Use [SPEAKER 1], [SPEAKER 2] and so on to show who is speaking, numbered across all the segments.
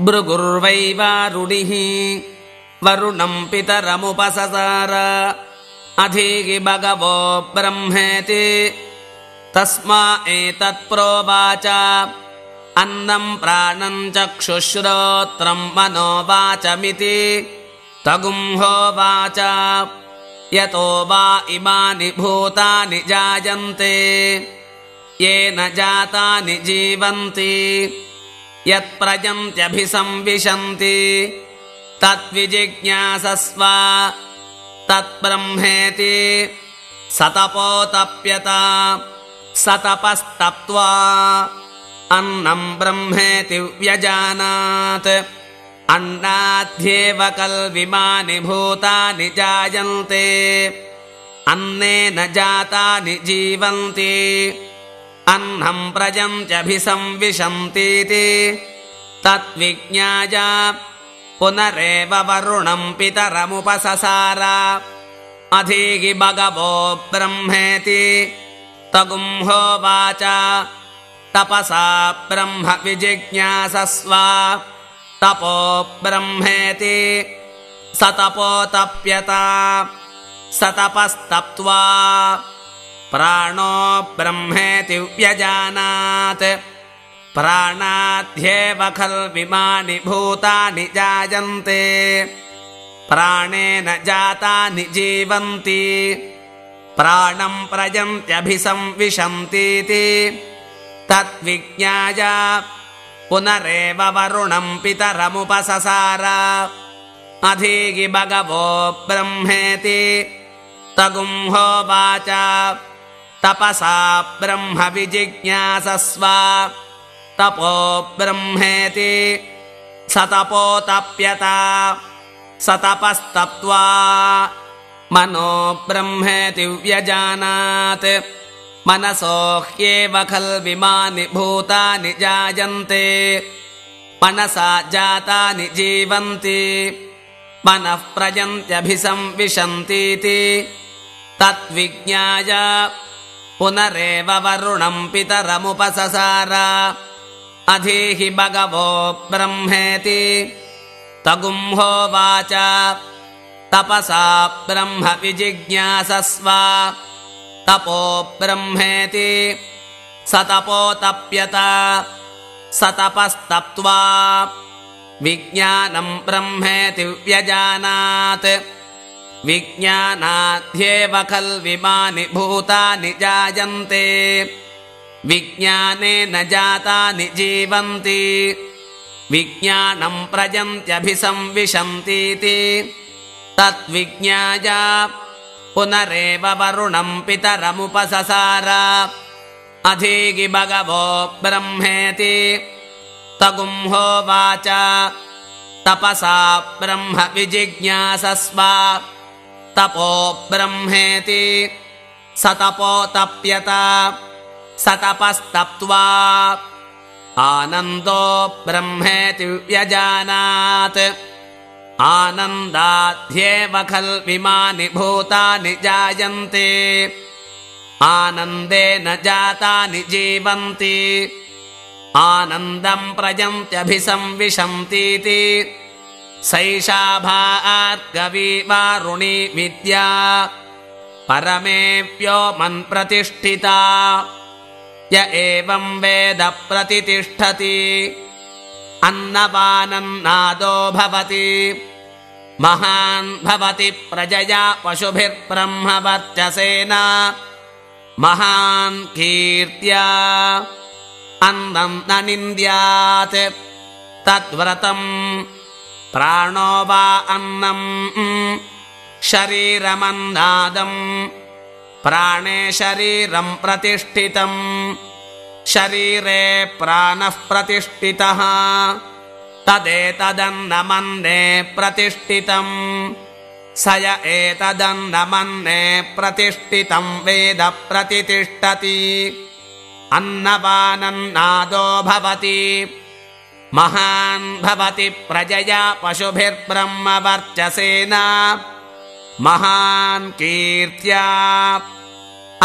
[SPEAKER 1] भृगुर्वैवारुणिः वरुणम् पितरमुपससार। अधिगि भगवो ब्रह्मेति। तस्मा एतत्प्रोवाच अन्नम् प्राणम् चक्षुश्रोत्रम् मनोवाचमिति। तगुंहोवाच यतो वा इमानि भूतानि जायन्ते। येन जातानि जीवन्ति यत्प्रजन्त्यभिसंविशन्ति। तद्विजिज्ञासस्व तत्ब्रह्मेति। सतपोतप्यत सतपस्तप्त्वा अन्नम् ब्रह्मेति व्यजानात्। अन्नाध्येव कल्विमानि भूतानि जायन्ते। अन्नेन जातानि जीवन्ति अह्नम् प्रजन्त्यभिसंविशन्तीति तद्विज्ञाय पुनरेव वरुणम् पितरमुपससार। अधिगि भगवो ब्रह्मेति। तगुंहोवाच तपसा ब्रह्म विजिज्ञासस्व। तपो ब्रह्मेति। स तपोतप्यत। स तपस्तप्त्वा प्राणो ब्रह्मेति व्यजानात्। प्राणाध्येव खल्विमानि भूतानि जायन्ते। प्राणेन जातानि जीवन्ति। प्राणम् प्रजन्त्यभिसंविशन्तीति तद्विज्ञाय पुनरेव वरुणम् पितरमुपससार। अधिगि भगवो ब्रह्मेति। तगुंहोवाच तपसा ब्रह्म विजिज्ञासस्व। तपो ब्रह्मेति स तपोतप्यत स तपस्तप्त्वा मनो ब्रह्मेति व्यजानात्। मनसो ह्येव खल्विमानि भूतानि जायन्ते। मनसा जातानि जीवन्ति। मनः प्रजन्त्यभिसंविशन्तीति तद्विज्ञाय पुनरेव वरुणम् पितरमुपससार। अधीहि भगवो ब्रह्मेति। तगुंहोवाच तपसा ब्रह्म विजिज्ञासस्व। तपो ब्रह्मेति। स तपोतप्यत स तपस्तप्त्वा। विज्ञानम् ब्रह्मेति व्यजानात् विज्ञानाध्येव खल्विमानि भूतानि जायन्ते। विज्ञानेन जातानि जीवन्ति। विज्ञानम् प्रजन्त्यभिसंविशन्तीति। तद्विज्ञाय पुनरेव वरुणम् पितरमुपससार। अधिगि भगवो ब्रह्मेति। तगुंहोवाच तपसा ब्रह्म विजिज्ञासस्व तपो ब्रह्मेति। स तपोतप्यत स तपस्तप्त्वा। आनन्दो ब्रह्मेति व्यजानात्। आनन्दाध्येव खल्विमानि भूतानि जायन्ते। आनन्देन जातानि जीवन्ति। आनन्दम् प्रजन्त्यभिसंविशन्तीति सैषा भार्गवी वारुणी विद्या परमेऽप्यो मन्प्रतिष्ठिता। य एवम् वेद प्रतितिष्ठति। अन्नपानन्नादो भवति। महान् भवति प्रजया पशुभिर्ब्रह्मवर्चसेन। महान् कीर्त्या। अन्नम् न निन्द्यात्। तद्व्रतम् प्राणो वा अन्नम् शरीरमन्नादम् प्राणे शरीरम् प्रतिष्ठितम् शरीरे प्राणः प्रतिष्ठितः तदेतदन्नमन्ने प्रतिष्ठितम् स य एतदन्नमन्ने प्रतिष्ठितम् वेद प्रतितिष्ठति अन्नपानन्नादो भवति महान् भवति प्रजया पशुभिर्ब्रह्मवर्चसेन महान् कीर्त्या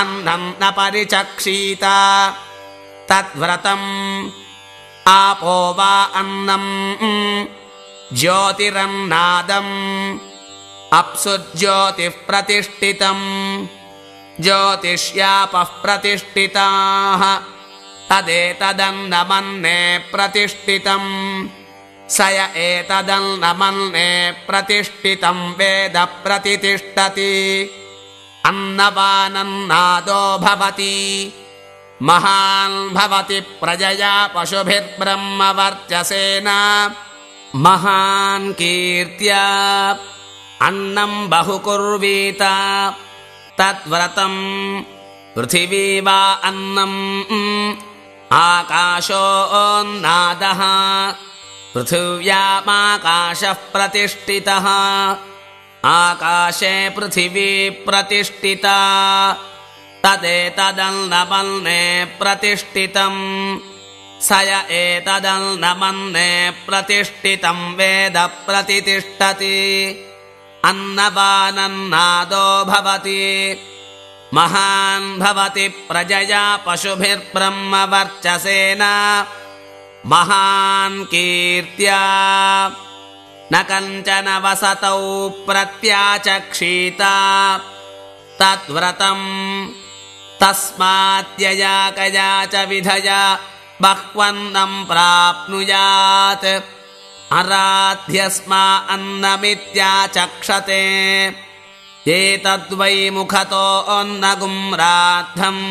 [SPEAKER 1] अन्नम् न परिचक्षीत। तद्व्रतम् आपो वा अन्नम् ज्योतिरन्नादम् अप्सु ज्योतिः प्रतिष्ठितम् ज्योतिष्यापः प्रतिष्ठिताः तदेतदन्नमन्ने प्रतिष्ठितम्। स य एतदन्नमन्ने प्रतिष्ठितम् वेद प्रतितिष्ठति। अन्नवानन्नादो भवति। महान् भवति प्रजया पशुभिर्ब्रह्मवर्चसेन महान् कीर्त्या अन्नम् बहुकुर्वीत। तद्व्रतम् पृथिवी वा अन्नम् आकाशोन्नादः। पृथिव्यामाकाशः प्रतिष्ठितः। आकाशे पृथिवी प्रतिष्ठिता। तदेतदल्नमल्ने प्रतिष्ठितम्। स य एतदल्नमन्ने प्रतिष्ठितम् वेद प्रतितिष्ठति। अन्नवानन्नादो भवति महान् भवति प्रजया पशुभिर्ब्रह्मवर्चसेन महान् कीर्त्या न कञ्चन वसतौ प्रत्याचक्षीता। तद्व्रतम् तस्मात्यया कया च विधया बह्वन्नम् प्राप्नुयात्। अराध्यस्मा अन्नमित्याचक्षते एतद्वै मुखतो अन्नगुम्राद्धम्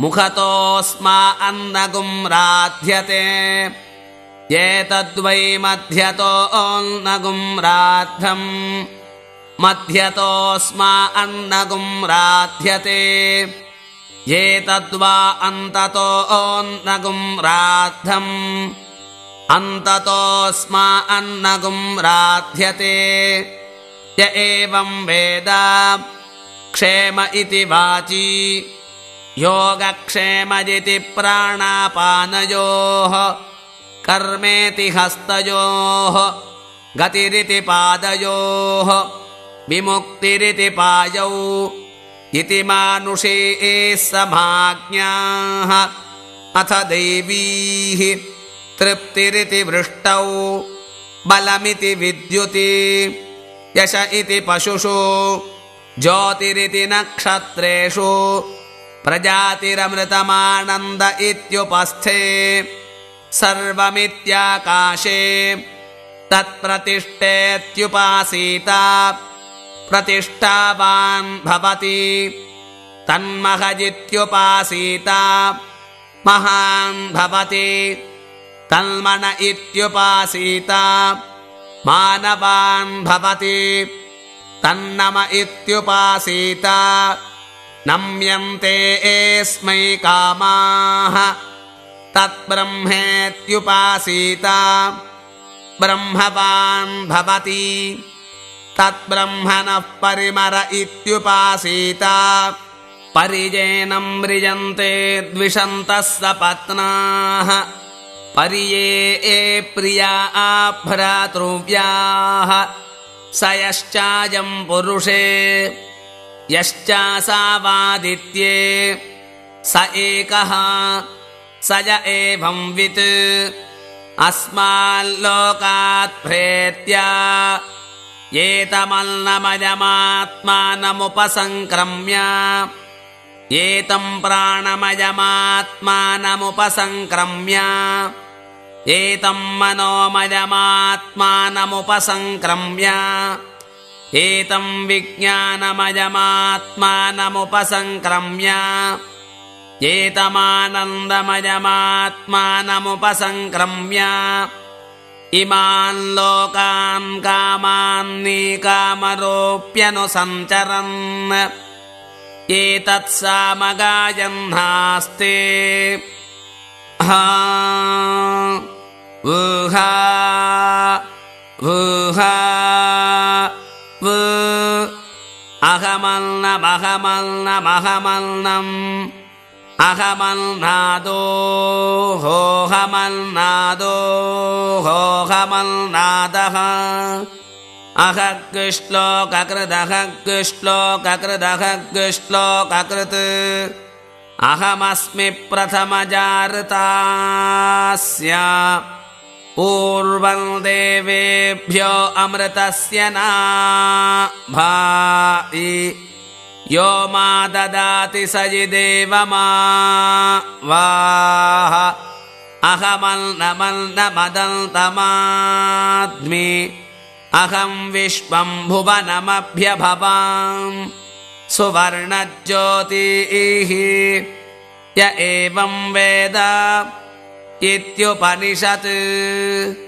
[SPEAKER 1] मुखतोऽस्मा अन्नगुम्राध्यते एतद्वै मध्यतो अन्नगुम्राद्धम् मध्यतोऽस्मा अन्नगुम्राध्यते। एतद्वा अन्ततो अन्नगुम्राद्धम्। अन्ततोऽस्मा अन्नगुम्राध्यते य एवम् वेद। क्षेम इति वाची। योगक्षेमजिति प्राणापानयोः। कर्मेति हस्तयोः। गतिरिति पादयोः। विमुक्तिरिति पायौ। इति मानुषे समाज्ञाः। अथ दैवीः तृप्तिरिति वृष्टौ। बलमिति विद्युति यश इति पशुषु। ज्योतिरिति नक्षत्रेषु। प्रजातिरमृतमानन्द इत्युपस्थे। सर्वमित्याकाशे। तत्प्रतिष्ठेत्युपासीता। प्रतिष्ठावान् भवति। तन्महजित्युपासीता। महान् भवति। तन्मन इत्युपासीता मानवान् भवति। तन्नम इत्युपासीता। नम्यन्ते एस्मै कामाः। तत्ब्रह्मेत्युपासीता ब्रह्मवान् भवति। तत्ब्रह्मणः परिमर इत्युपासीता। परिजेनम् मृजन्ते द्विषन्तः सपत्नाः परिये ए प्रिया भ्रातृव्याः स यश्चायम् पुरुषे यश्चासावादित्ये स एकः स य एवंवित् अस्माल्लोकात् प्रेत्या एतमल्नमयमात्मानमुपसङ्क्रम्य एतम् प्राणमयमात्मानमुपसङ्क्रम्य एतम् मनोमयमात्मानमुपसङ्क्रम्य एतम् विज्ञानमयमात्मानमुपसङ्क्रम्य एतमानन्दमयमात्मानमुपसङ्क्रम्य इमान् लोकान् कामान्नीकामरोऽप्यनुसञ्चरन् एतत्सामगायह्नास्ते वुहा वुहा वु अहमल्नमहमल्नमहमल्नम् अहमल्नादो होहमल्नादो होहमल्नादः अहग्श्लोककृदहग्श्लोककृदहग्श्लोककृत् अहमस्मि प्रथमजारतास्य पूर्वम् देवेभ्यो अमृतस्य भाति यो मा ददाति स देव मा वाह अहमल्नमल्नमदन्तमाद्मि अहम् विश्वम् भुवनमभ्यभवाम् सुवर्णज्योतिः। य एवम् वेद इत्युपनिषत्